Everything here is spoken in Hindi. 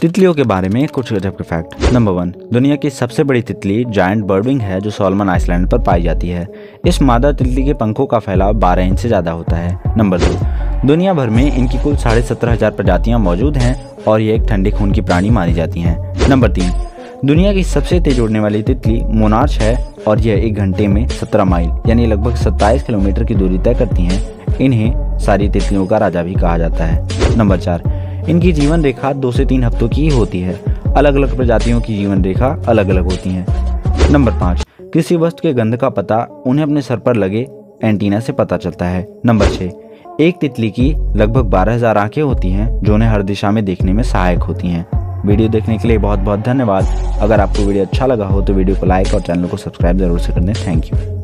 तितलियों के बारे में कुछ गजब के फैक्ट नंबर वन दुनिया की सबसे बड़ी तितली जायंट बर्डविंग है, जो सोलमन आइसलैंड पर पाई जाती है। इस मादा तितली के पंखों का फैलाव 12 इंच से ज़्यादा होता है। नंबर दो दुनिया भर में इनकी कुल साढ़े सत्रह हज़ार प्रजातियाँ मौजूद हैं और ये एक ठंडे खून की प्राणी मानी जाती हैं। नंबर तीन, दुनिया की सबसे तेज उड़ने वाली तितली मोनार्च है और यह एक घंटे में सत्रह माइल, यानी लगभग सत्ताईस किलोमीटर की दूरी तय करती हैं। इन्हें सारी तितलियों का राजा भी कहा जाता है। नंबर चार इनकी जीवन रेखा दो से तीन हफ्तों की होती है। अलग अलग प्रजातियों की जीवन रेखा अलग अलग होती है। नंबर पाँच, किसी वस्तु के गंध का पता उन्हें अपने सर पर लगे, एंटीना से पता चलता है। नंबर छः एक तितली की लगभग बारह हज़ार आँखें होती हैं, जो उन्हें हर दिशा में देखने में सहायक होती हैं। वीडियो देखने के लिए बहुत बहुत धन्यवाद। अगर आपको वीडियो अच्छा लगा हो तो वीडियो को लाइक और चैनल को सब्सक्राइब ज़रूर से कर दें थैंक यू।